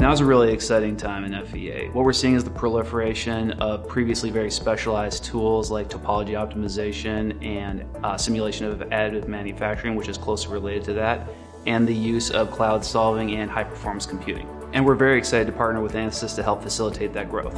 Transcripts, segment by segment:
Now is a really exciting time in FEA. What we're seeing is the proliferation of previously very specialized tools like topology optimization and uh, simulation of additive manufacturing, which is closely related to that, and the use of cloud solving and high performance computing. And we're very excited to partner with Ansys to help facilitate that growth.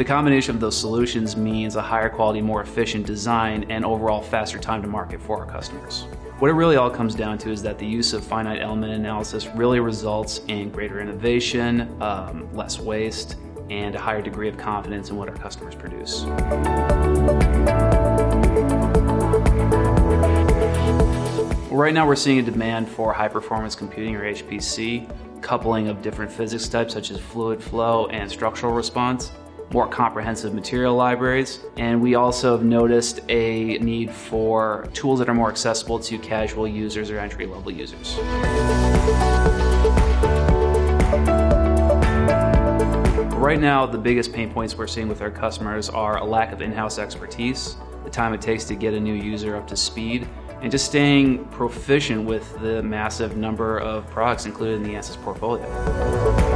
The combination of those solutions means a higher quality, more efficient design and overall faster time to market for our customers. What it really all comes down to is that the use of finite element analysis really results in greater innovation, um, less waste, and a higher degree of confidence in what our customers produce. Right now we're seeing a demand for high performance computing or HPC, coupling of different physics types such as fluid flow and structural response, more comprehensive material libraries, and we also have noticed a need for tools that are more accessible to casual users or entry-level users. Right now, the biggest pain points we're seeing with our customers are a lack of in-house expertise, the time it takes to get a new user up to speed, and just staying proficient with the massive number of products included in the Ansys portfolio.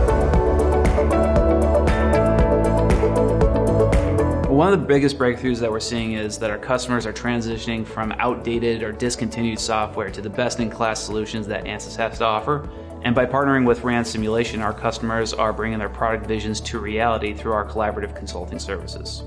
One of the biggest breakthroughs that we're seeing is that our customers are transitioning from outdated or discontinued software to the best in class solutions that ANSYS has to offer. And by partnering with RAND Simulation, our customers are bringing their product visions to reality through our collaborative consulting services.